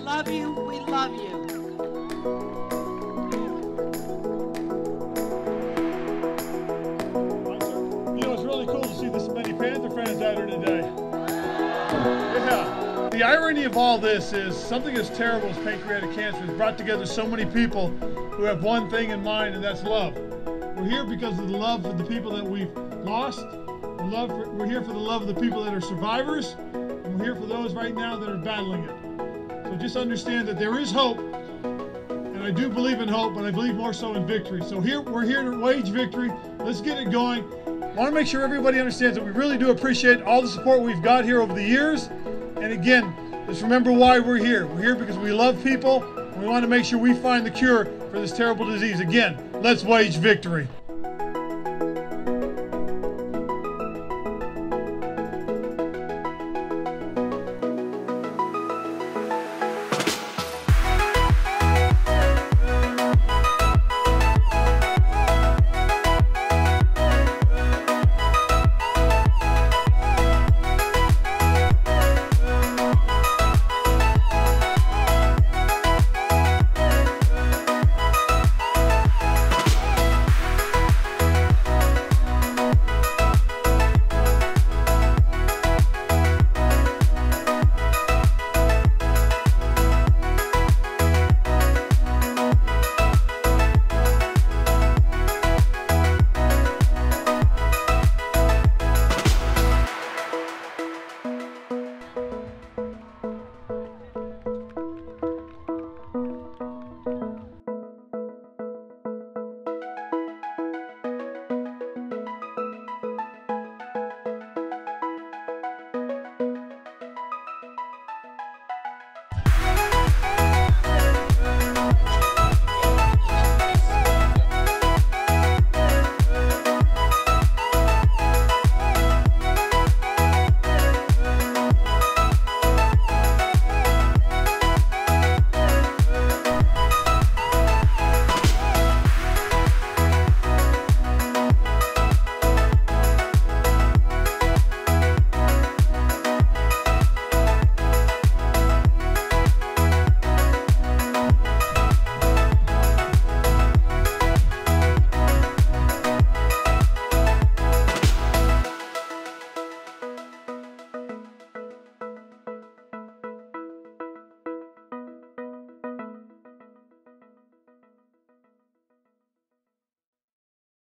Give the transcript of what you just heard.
love you, we love you, we love you. You know, it's really cool to see this many Panther fans out here today. Yeah. The irony of all this is something as terrible as pancreatic cancer has brought together so many people who have one thing in mind, and that's love. We're here because of the love for the people that we've lost. We're, we're here for the love of the people that are survivors, and we're here for those right now that are battling it. So just understand that there is hope, and I do believe in hope, but I believe more so in victory. So here we're here to wage victory. Let's get it going. I want to make sure everybody understands that we really do appreciate all the support we've got here over the years. And again, just remember why we're here. We're here because we love people we want to make sure we find the cure for this terrible disease. Again, let's wage victory.